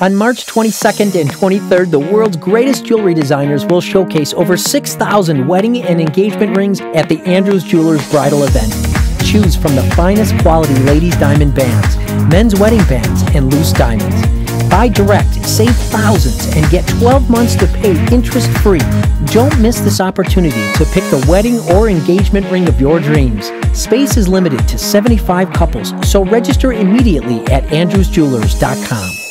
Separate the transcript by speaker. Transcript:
Speaker 1: On March 22nd and 23rd, the world's greatest jewelry designers will showcase over 6,000 wedding and engagement rings at the Andrews Jewelers bridal event. Choose from the finest quality ladies' diamond bands, men's wedding bands, and loose diamonds. Buy direct, save thousands, and get 12 months to pay interest free. Don't miss this opportunity to pick the wedding or engagement ring of your dreams. Space is limited to 75 couples, so register immediately at andrewsjewelers.com.